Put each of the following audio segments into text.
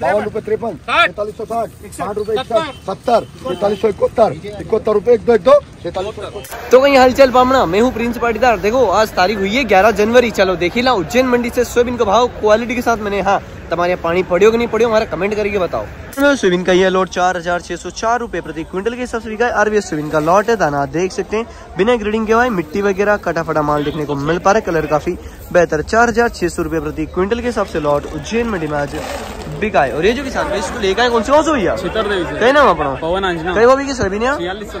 बावन रुपए तिरपन पैंतालीस सौ साठ साठ रुपए इकसठ सत्तर पैंतालीस सौ इकहत्तर इकहत्तर रुपए एक दो एक दो सैतालीस तो कहीं हलचल पामना मैं हूँ प्रिंस पाटीदार। देखो आज तारीख हुई है ग्यारह जनवरी। चलो देखिए ला उज्जैन मंडी से सोयाबीन का भाव क्वालिटी के साथ मैंने हाँ तुम्हारे यहाँ पानी पड़ियो कि नहीं पड़ियो हमारा कमेंट करके बताओ। सोयाबीन का यह लॉट चार हज़ार छह सौ चार रुपए प्रति क्विंटल के हिसाब से बिका आरबीएस सोयाबीन का लॉट है दाना देख सकते हैं। बिना ग्रेडिंग के भाई मिट्टी वगैरह कटाफटा माल देखने को मिल पा रहा है कलर काफ़ी बेहतर। चार हज़ार छह सौ रुपए प्रति क्विंटल के हिसाब से लॉट उज्जैन मंडी में आज बिका है और ये जो किसान भाई इसको लेकर आए कौन से कौन से भैया कहीं नाम अपना? पवन कई वो भी की सोयाबीन है? छियालीस सौ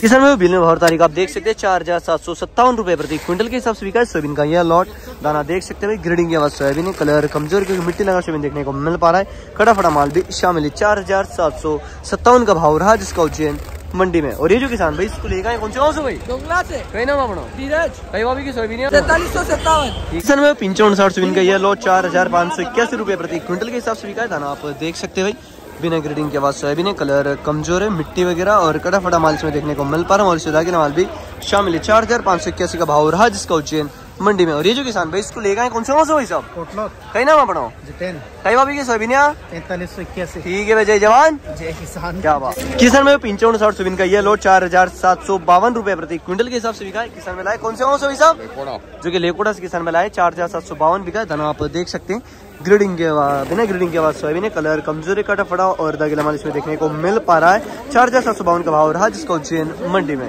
किसान में बिल में भाव तारीख आप देख सकते हैं चार हज़ार सात सौ सत्तावन रुपए प्रति क्विंटल के हिसाब से बिका है सोयाबीन का। यह लॉट दाना देख सकते हैं ग्रेडिंग की आवाज़ सोयाबीन कलर कमज़ोर क्योंकि मिट्टी लगा सोयाबीन देखने को मिल पा रहा है। खड़ा फटा माल भी शामिल है चार हज़ार सात सौ सत्तावन का भाव रहा जिसका उज्जैन मंडी में। और ये जो किसान भाई इसको लेगा कौन से कौन से भाई? डोंगला से। कहीं नाम अपना? धीरज। भाभी की सोयाबीन तैतालीस सौ सत्तावन। किसान में पिंचावन साठ सोयाबीन का यह लॉट चार हज़ार पाँच सौ इक्यासी रुपए प्रति क्विंटल के हिसाब से बिका था ना आप देख सकते भाई। बिना ग्रेडिंग के बाद सोयाबीन है कलर कमज़ोर है मिट्टी वगैरह और कटाफटा माल इसमें देखने को मिल पा रहा है। और सुधा के माल भी शामिल है। चार हज़ार पाँच सौ इक्यासी का भाव रहा जिसका उज्जैन मंडी में। और ये जो किसान भाई इसको लेगा कौन से कौन से भाई साहब? कहीं नाम अपना? कई भाभी की सोयाबीन है तैतालीस सौ इक्यासी। ठीक है भाई जय जवान। जय किसान। क्या बात। किसान में पिंचावन साठ सोयाबीन का ये लोट चार हज़ार सात सौ बावन रूपए प्रति क्विंटल के हिसाब से बिका है। किसान में लाए कौन से कौन से भाई साहब? जो की लेकोड़ा से किसान में लाए चार हज़ार सात सौ बावन बिका धन आप देख सकते हैं। ग्रेडिंग के बाद बिना ग्रेडिंग के बाद सोयाबीन है। कलर कमज़ोरी कटा फड़ा और दागिला माल इसमें देखने को मिल पा रहा है। चार हज़ार सात सौ बावन का भाव रहा जिसका उज्जैन मंडी में।